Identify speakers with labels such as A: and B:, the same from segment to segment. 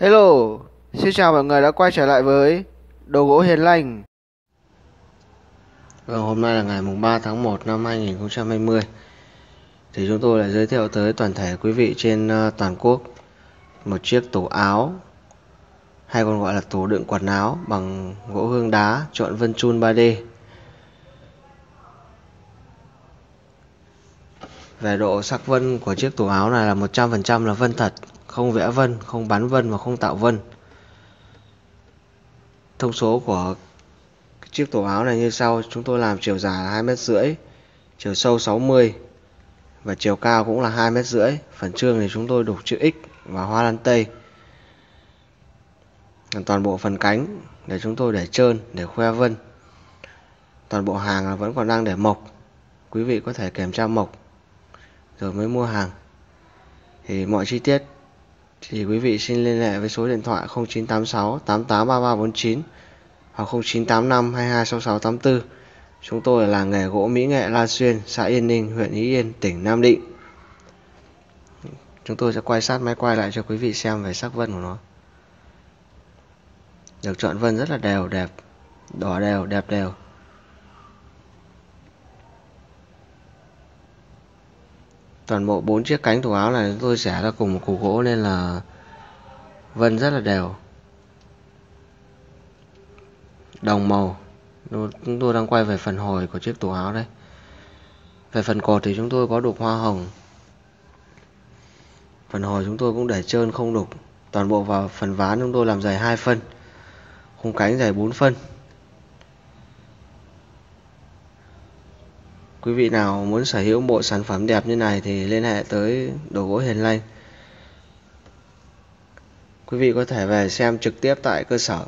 A: Hello, xin chào mọi người đã quay trở lại với Đồ gỗ Hiền Lành.
B: Vâng, hôm nay là ngày mùng 3 tháng 1 năm 2020. Thì chúng tôi lại giới thiệu tới toàn thể quý vị trên ờ, toàn quốc một chiếc tủ áo hay còn gọi là tủ đựng quần áo bằng gỗ hương đá chọn vân chun 3D. Về độ sắc vân của chiếc tủ áo này là 100% là vân thật, không vẽ vân, không bắn vân và không tạo vân. Thông số của chiếc tủ áo này như sau, chúng tôi làm chiều dài là 2 mét rưỡi, chiều sâu 60 và chiều cao cũng là 2 mét rưỡi. Phần trương thì chúng tôi đục chữ X và hoa lan tây. Toàn bộ phần cánh để chúng tôi để trơn để khoe vân. Toàn bộ hàng là vẫn còn đang để mộc. Quý vị có thể kiểm tra mộc rồi mới mua hàng. Thì mọi chi tiết thì quý vị xin liên hệ với số điện thoại 0986 883349 hoặc 0985 226684. Chúng tôi là nghề gỗ Mỹ Nghệ La Xuyên, xã Yên Ninh, huyện Ý Yên, tỉnh Nam Định. Chúng tôi sẽ quay sát máy quay lại cho quý vị xem về sắc vân của nó. Được chọn vân rất là đều, đẹp, đỏ đều, đẹp đều. Toàn bộ bốn chiếc cánh tủ áo này chúng tôi xẻ ra cùng một củ gỗ nên là vân rất là đều. Đồng màu. Chúng tôi đang quay về phần hồi của chiếc tủ áo đây. Về phần cột thì chúng tôi có đục hoa hồng. Phần hồi chúng tôi cũng để trơn không đục. Toàn bộ vào phần ván chúng tôi làm dày 2 phân. Khung cánh dày 4 phân. Quý vị nào muốn sở hữu bộ sản phẩm đẹp như này thì liên hệ tới đồ gỗ Hiền Lanh. Quý vị có thể về xem trực tiếp tại cơ sở.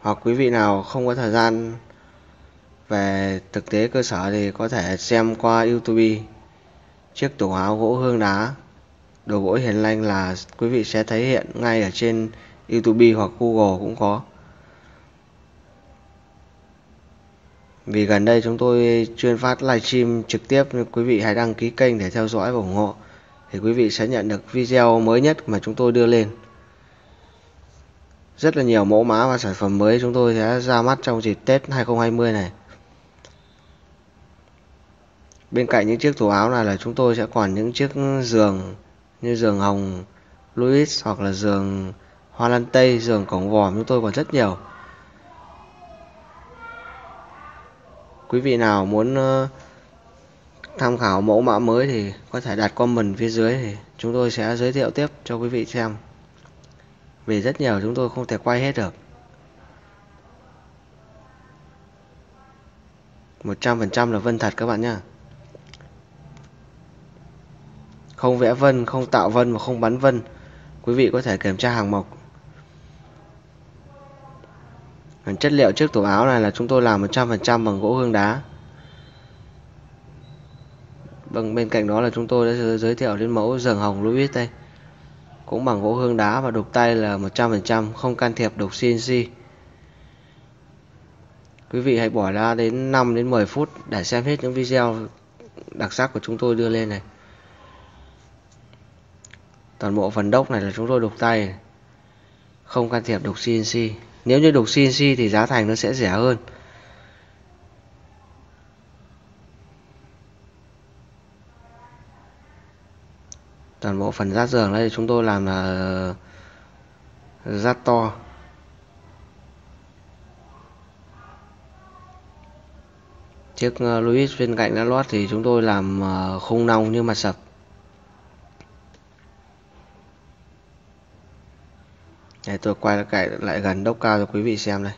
B: Hoặc quý vị nào không có thời gian về thực tế cơ sở thì có thể xem qua YouTube chiếc tủ áo gỗ hương đá, đồ gỗ Hiền Lanh là quý vị sẽ thấy hiện ngay ở trên YouTube hoặc Google cũng có. Vì gần đây chúng tôi chuyên phát livestream trực tiếp nên quý vị hãy đăng ký kênh để theo dõi và ủng hộ thì quý vị sẽ nhận được video mới nhất mà chúng tôi đưa lên. Rất là nhiều mẫu mã và sản phẩm mới chúng tôi sẽ ra mắt trong dịp Tết 2020 này. Bên cạnh những chiếc tủ áo này là chúng tôi sẽ còn những chiếc giường như giường hồng Louis hoặc là giường hoa lan tây, giường cổng vòm chúng tôi còn rất nhiều. Quý vị nào muốn ờ, tham khảo mẫu mã mới thì có thể đặt comment phía dưới thì chúng tôi sẽ giới thiệu tiếp cho quý vị xem. Vì rất nhiều chúng tôi không thể quay hết được. 100% là vân thật các bạn nhá. Không vẽ vân, không tạo vân và không bắn vân. Quý vị có thể kiểm tra hàng mộc chất liệu chiếc tủ áo này là chúng tôi làm 100% bằng gỗ hương đá. Bằng bên cạnh đó là chúng tôi đã giới thiệu đến mẫu giường hồng Louis đây. Cũng bằng gỗ hương đá và đục tay là 100% không can thiệp, đục CNC Quý vị hãy bỏ ra đến 5 đến 10 phút để xem hết những video đặc sắc của chúng tôi đưa lên này. Toàn bộ phần đốc này là chúng tôi đục tay, Không can thiệp, đục CNC nếu như đục CNC thì giá thành nó sẽ rẻ hơn. Toàn bộ phần rát giường đây chúng tôi làm là rát to. Chiếc ờ, Louis bên cạnh đã lót thì chúng tôi làm ờ, khung nong như mặt sập. Đây tôi quay lại, lại gần đốc cao cho quý vị xem đây.